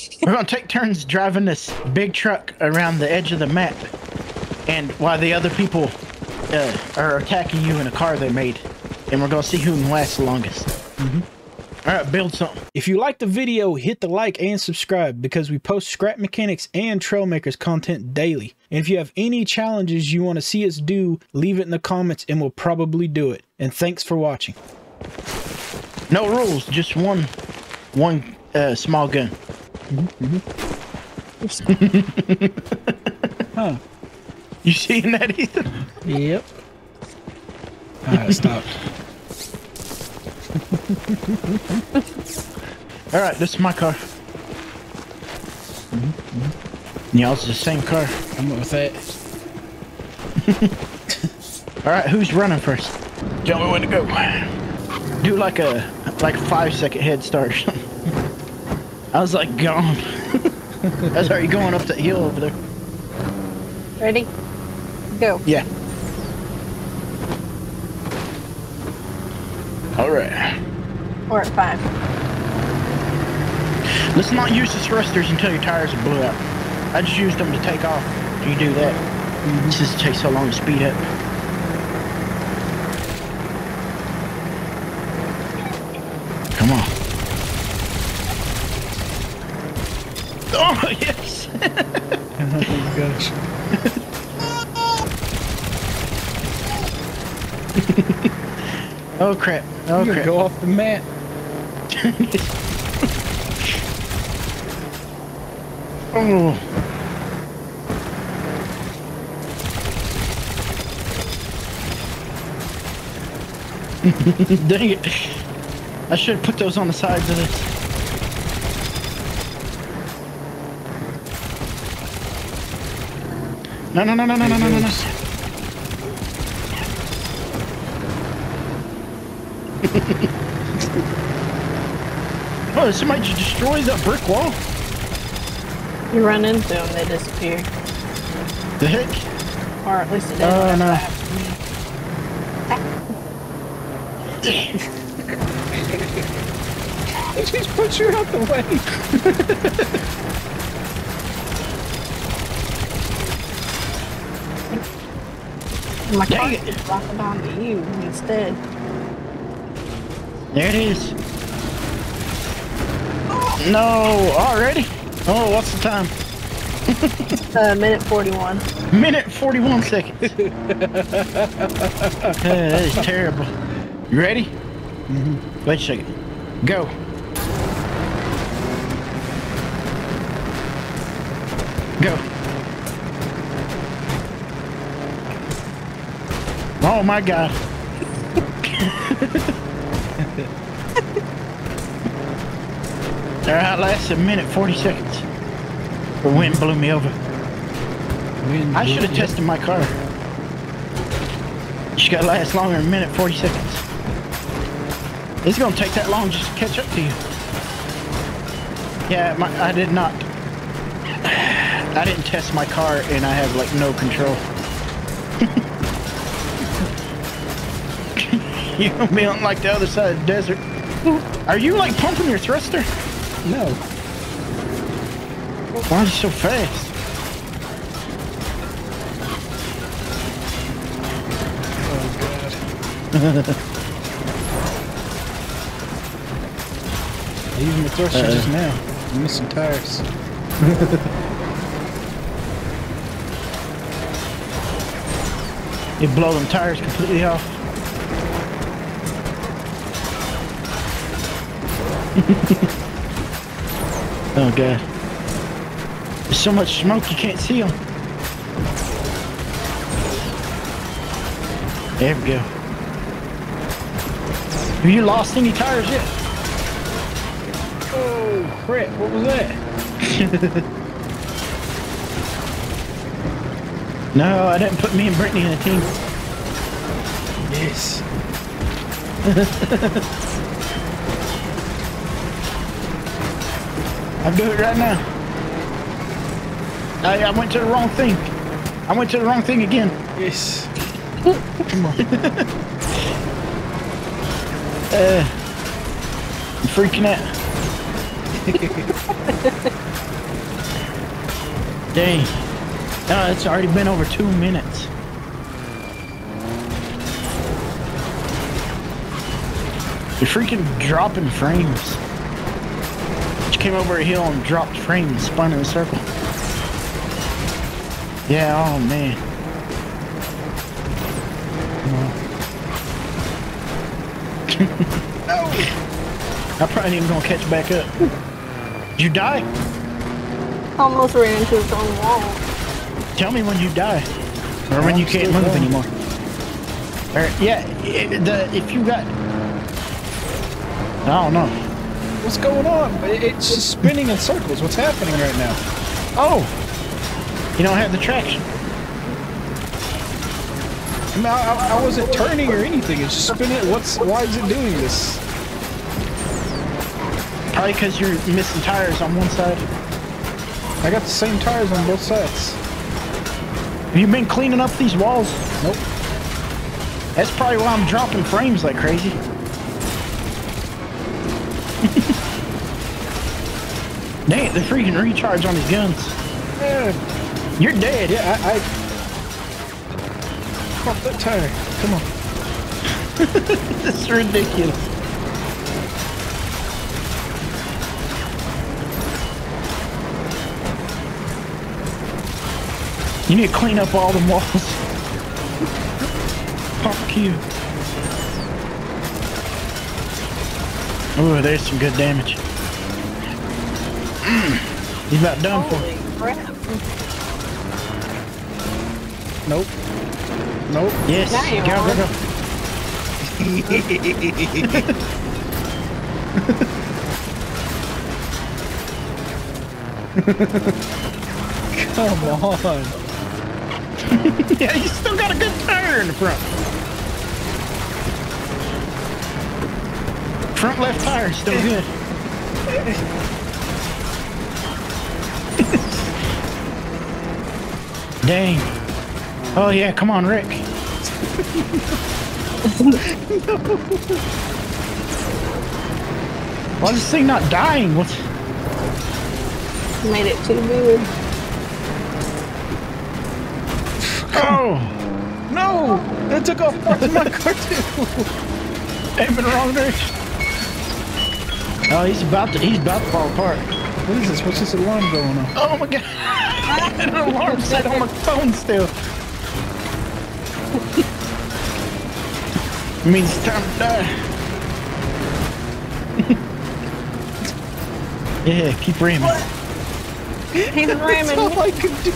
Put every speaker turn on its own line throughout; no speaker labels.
We're gonna take turns driving this big truck around the edge of the map, and while the other people uh, are attacking you in a car they made, and we're gonna see who can last the longest. Mm-hmm. All right, build something.
If you like the video, hit the like and subscribe because we post scrap mechanics and trailmakers content daily. And if you have any challenges you want to see us do, leave it in the comments and we'll probably do it. And thanks for watching.
No rules, just one, one uh, small gun.
Huh.
You seeing that, Ethan?
Yep. Alright, stop.
All right, this is my car. Y'all's the same car.
I'm with that.
All right, who's running first? Tell me when to go. Do like a like a five second head start or something. I was like gone. I was already going up the hill over there.
Ready? Go.
Yeah. All right.
We're at five.
Let's not use the thrusters until your tires are blew out. I just used them to take off. You do that. This just takes so long to speed up. Come on. Oh, crap. Oh, crap.
go off the mat.
Oh. Dang it. I should have put those on the sides of this. No, no, no, no, no, no, no, no, oh, somebody just destroyed that brick wall.
You run into them, they disappear.
The heck?
Or at least it did.
Oh, no.
that happened to me.
Just put you out the way.
My car just dropped onto you instead.
There it is. No, already? Oh, what's the time?
Uh, minute 41.
Minute 41 seconds. Uh, that is terrible. You ready? Mm-hmm. Wait a second. Go. Go. Oh my god. Alright, lasted a minute 40 seconds. The wind blew me over.
Wind
I should have tested my car. She gotta last longer than a minute 40 seconds. It's gonna take that long just to catch up to you. Yeah, my, I did not. I didn't test my car and I have like no control. you gonna be on like the other side of the desert. Are you like pumping your thruster?
No.
Why is it so fast?
Oh god. I used my thruster just uh. now. I'm missing tires.
You blow them tires completely off. oh god. There's so much smoke you can't see them. There we go. Have you lost any tires yet?
Oh crap! What was that?
No, I didn't put me and Brittany in a team.
Yes.
I'll do it right now. I, I went to the wrong thing. I went to the wrong thing again.
Yes.
Come on. uh, I'm freaking out. Dang. Oh, it's already been over two minutes. You're freaking dropping frames. Just came over a hill and dropped frames, spun in a circle. Yeah, oh man. I probably ain't even gonna catch back up. Did you die?
Almost ran into its own wall.
Tell me when you die, or when
I'm
you can't move
going.
anymore. Or yeah, i the if you got, I don't know.
What's going on? It's just spinning in circles. What's happening right now?
Oh, you don't have the traction.
I, mean, I, I- wasn't turning or anything. It's just spinning. What's? Why is it doing this?
Probably because you're missing tires on one side.
I got the same tires on both sides.
Have you been cleaning up these walls?
Nope.
That's probably why I'm dropping frames like crazy. Dang, the freaking recharge on these guns.
Yeah,
You're dead.
yeah. I, I that tire. Come on.
This is ridiculous. You need to clean up all the walls. Fuck you. Ooh, there's some good damage. He's about done for.
Holy crap.
Nope. Nope.
Yes,
Now you
go, go,
are.
go.
Come on.
Yeah, you still got a good tire in the front. Front left tire still good. Dang. Oh yeah, come on, Rick. Why is this thing not dying? What?
Made it too good.
oh
No! That took off parts of my car too.
aim in the wrong direction. Oh, he's about to he's about to fall apart.
What is this? What's this alarm going on?
Oh my god! An alarm set on my phone still. means it's time to die. yeah, keep ramming.
He's
That's
ramming.
all I could do.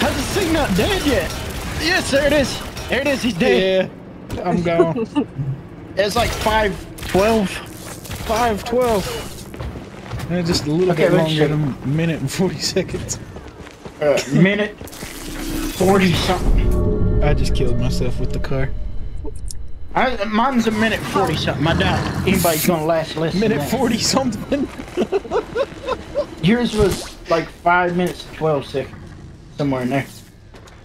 How's this thing not dead yet? Yes, there it is. There it is. He's dead.
Yeah, I'm gone.
It's like five twelve.
Five twelve. And just a little
Okay,
bit longer
check.
than a minute and forty seconds.
Uh, minute forty something.
I just killed myself with the car.
I, mine's a minute forty something. I doubt anybody's gonna last less. than
Minute
that.
forty something.
Yours was like five minutes twelve seconds, somewhere in there.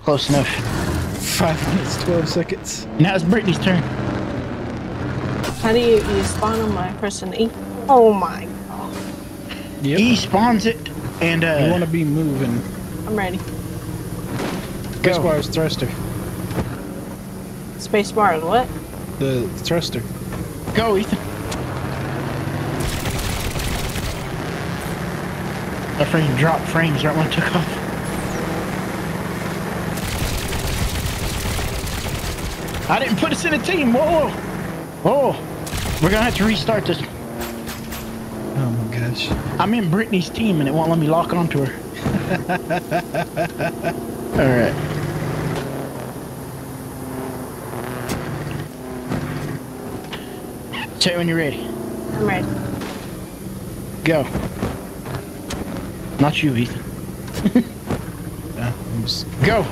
Close enough.
Five minutes twelve seconds.
Now it's Brittany's turn.
How do you, you spawn them by pressing E? Oh my god.
Yep.
E spawns it, and uh,
You want to be moving.
I'm ready.
This
Go.
bar is thruster.
Spacebar is what?
The thruster.
go, Ethan. I freaking dropped frames right when I took off. I didn't put us in a team. Whoa, whoa, whoa. We're gonna have to restart this.
Oh my gosh.
I'm in Brittany's team and it won't let me lock onto her. All right. Tell Say when you're ready.
I'm ready.
Go. Not you, Ethan.
Yeah, oh, I'm just-
Go.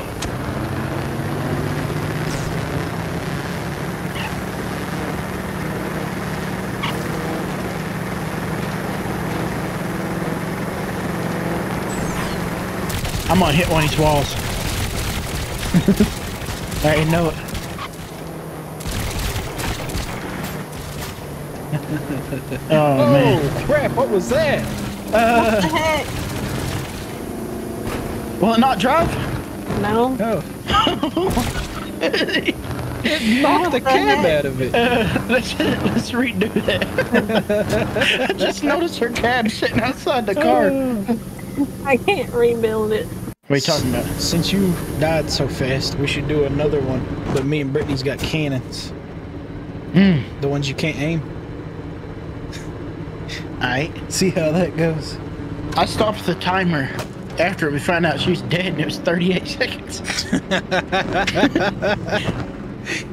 I'm gonna hit one of these walls. I already know it. Oh,
Oh,
man.
crap! What was that?
What the heck?
Will it not drive?
No.
No. it knocked the
the
cab out of it.
Uh, let's, let's redo that. I just noticed her cab sitting outside the car.
I can't rebuild it.
Are you talking about?
Since you died so fast, we should do another one. But me and Brittany's got cannons.
Hmm.
The ones you can't aim.
Alright.
See how that goes.
I stopped the timer after we found out she was dead and it was 38 seconds.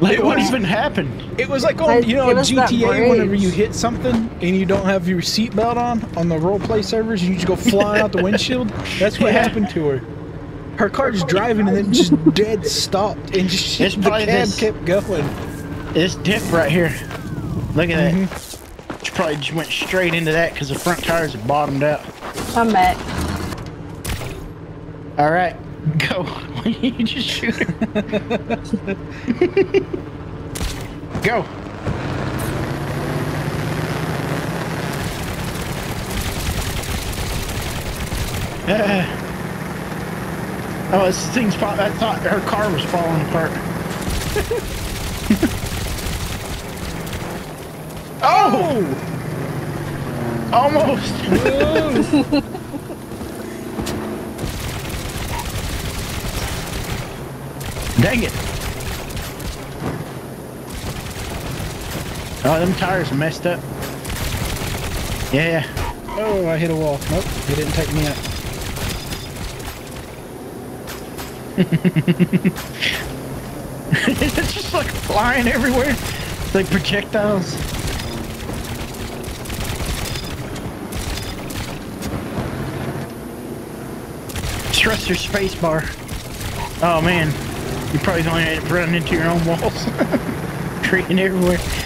like, what
was-
even happened?
It was like
Hey,
on, you know,
give
in
us that
GTA, whenever you hit something and you don't have your seatbelt on on the roleplay servers, and you just go flying out the windshield. That's what
Yeah.
happened to her. Her car just driving and then just dead stopped and just
It's
the cab
this-
kept going.
This dip right here. Look at
Mhm.
that. She probably just went straight into that because the front tires are bottomed out.
I'm back.
Alright, go. you just shoot her. go. Uh, oh, this thing's. fa- I thought her car was falling apart. oh! Almost. Dang it. Oh, them tires messed up. Yeah.
Oh, I hit a wall. Nope, it didn't take me out.
it's just like flying everywhere. It's like projectiles. Thruster space bar. Oh man. You're probably going to running into your own walls. Treating everywhere.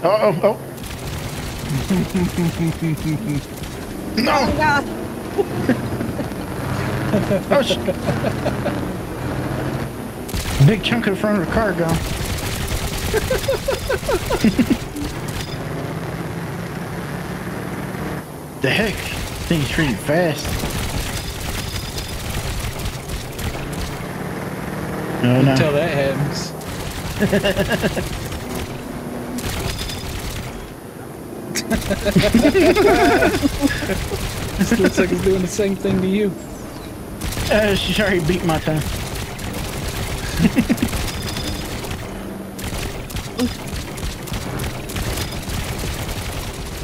Uh oh, oh.
Oh
No!
god.
Oh, sh- Big chunk in the front of the car gone. the heck? Thing's pretty fast. Oh no.
Until that happens. This looks like it's doing the same thing to you.
Uh, she's already beat my time.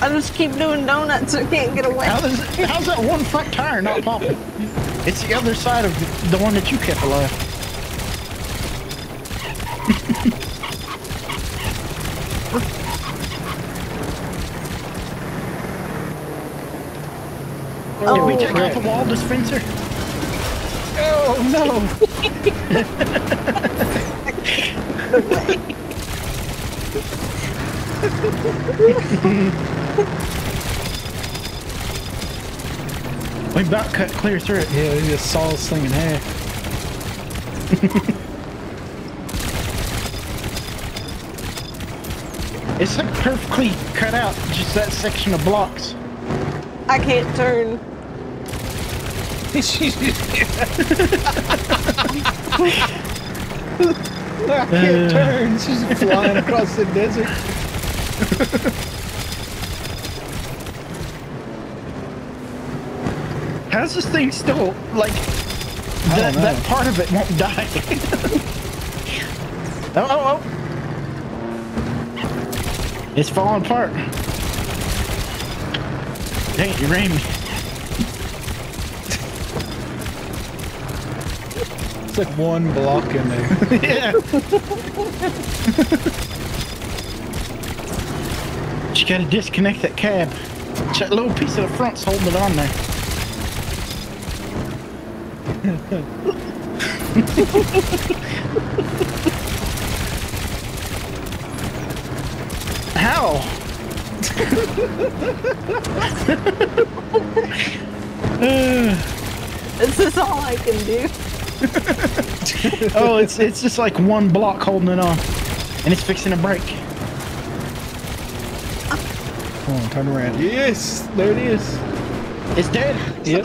I just keep doing donuts. I can't get away.
How does, how's that one front tire not popping? It's the other side of the one that you kept alive. Did we
Oh,
take out
crap.
the wall dispenser?
Oh no!
We about cut clear through it.
Yeah, he just saw this thing in half.
It's like perfectly cut out, just that section of blocks.
I can't turn.
I can't turn. She's flying across the desert.
How's this thing still, like, that, that part of it won't die? oh, oh, oh. It's falling apart. Dang it, you ran me.
It's like one block in there.
yeah. you gotta disconnect that cab. That little piece of the front's holding it on there. How?
This is all I can do.
oh, it's it's just like one block holding it on, and it's fixing to break.
Come on, turn around. Yes, there it is.
It's dead.
Yep.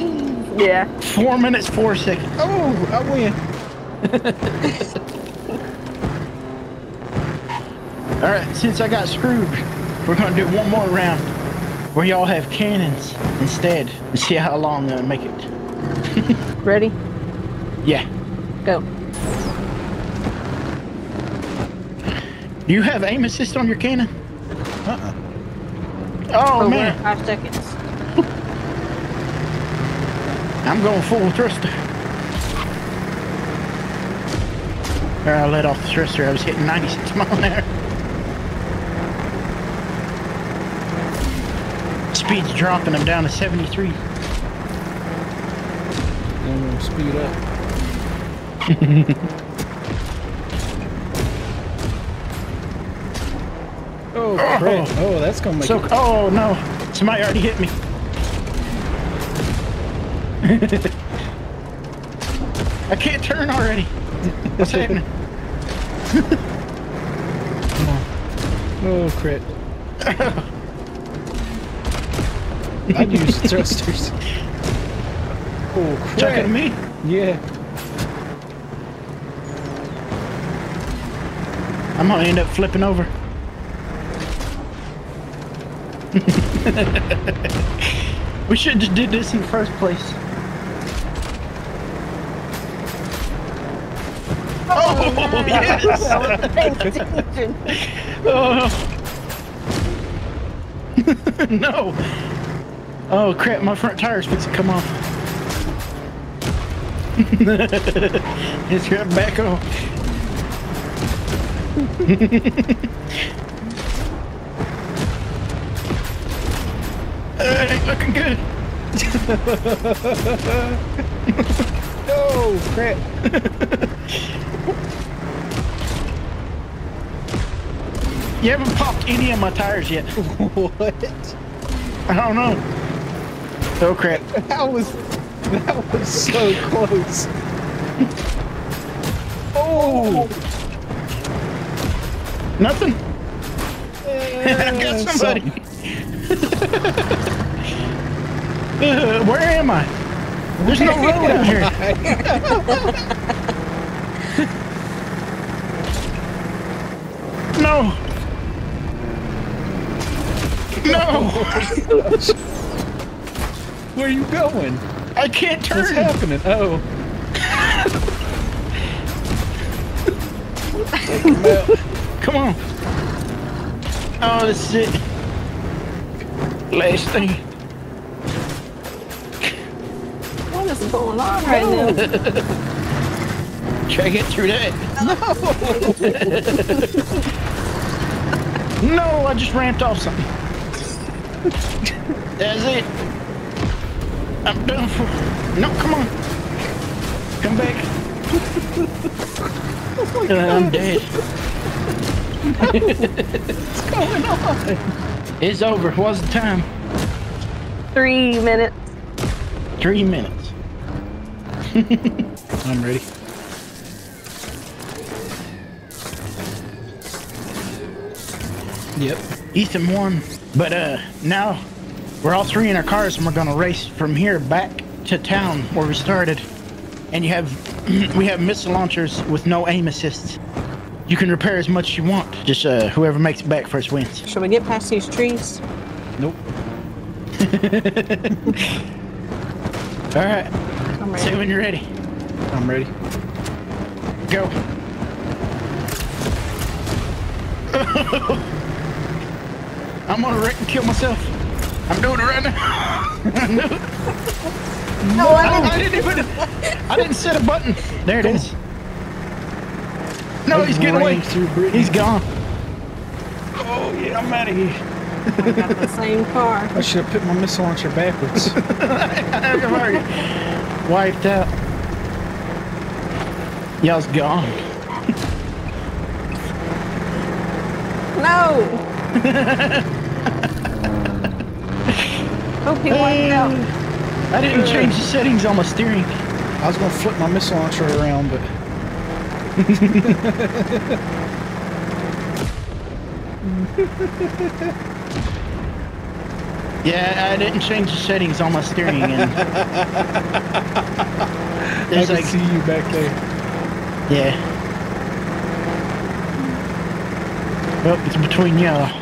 Yeah.
Four minutes, four seconds.
Oh, I win.
All right, since I got screwed, we're gonna do one more round where y'all have cannons instead and see how long I make it.
Ready?
Yeah.
Go.
Do you have aim assist on your cannon?
Uh-uh.
Oh
For
man.
Five seconds.
I'm going full thruster. Or I let off the thruster. I was hitting 96 mile an hour. Speed's dropping. I'm down to 73.
I'm gonna speed up. Oh, crap. Oh. oh, that's gonna make
So,
it.
oh no, somebody already hit me. I can't turn already. What's happening?
Oh, crit. I use thrusters. Oh,
Chuck it at me.
Yeah.
I'm gonna end up flipping over. we should have just did this in the first place. Oh, oh yes! Oh. no! Oh crap, my front tire's fixing to come off. it's right back on. It ain't looking good.
Oh, crap.
You haven't popped any of my tires yet.
what?
I don't know. Oh crap.
That was that was so close. Oh, oh.
Nothing. I got somebody. Uh, where am I? There's no road out here. No. No.
Where are you going?
I can't turn.
What's
turn.
happening? Oh.
Come on. Oh, this is it. Last thing.
What is going on right now?
Try to get through that. No. no, I just ramped off something. That's it. I'm done for. No, come on. Come back. Uh, I'm dead. What's going on? It's over. What's the time?
Three minutes.
Three minutes.
I'm ready. Yep.
Ethan won, but uh, now we're all three in our cars and we're gonna race from here back to town where we started. And you have, we have missile launchers with no aim assists. You can repair as much as you want. Just uh, whoever makes it back first wins.
Should we get past these trees?
Nope.
All right,
I'm
say
ready.
when you're ready.
I'm ready.
Go. I'm gonna wreck and kill myself. I'm doing it right now.
No, I
I,
didn't.
I didn't even. I didn't set a button. There it is. No, he's getting away.
Through
He's gone.
Oh yeah, I'm out of here.
I got the same car.
I should have put my missile launcher backwards.
I've already wiped out. Y'all's gone.
No. Hope he wiped out.
I didn't change the settings on my steering.
I was gonna flip my missile launcher around, but
Yeah, I didn't change the settings on my steering again.
I can
like,
see you back there.
yeah. Well, it's between y'all.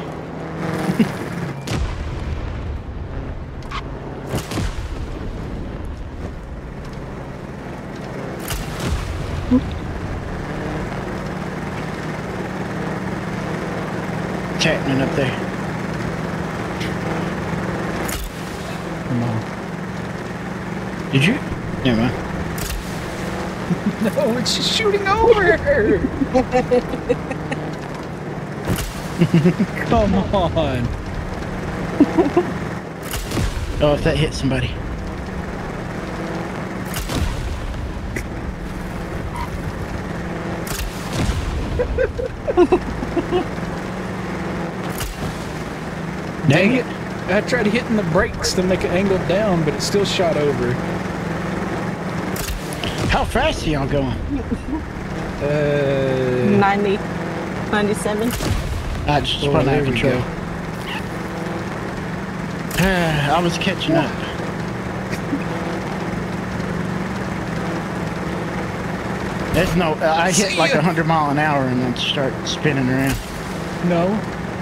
What's happening up there?
Come on.
Did you? Never mind.
No, it's just shooting over. Come on.
Oh, if that hit somebody.
Dang it. I tried hitting the brakes to make it angle down, but it still shot over.
How fast are y'all going?
Uh,
90, 97.
I just
Oh,
spun out of control.
go.
I was catching up. There's no, uh, I hit
See
like
ya.
a hundred mile an hour and then start spinning around.
no.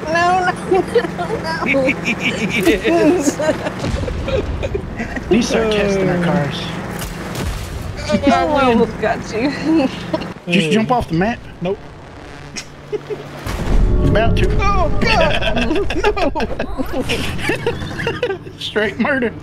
No, no, no, no.
yes.
These start testing our cars.
Oh, I almost got you.
Just jump off the map.
Nope.
About to.
Oh, God.
Straight murder.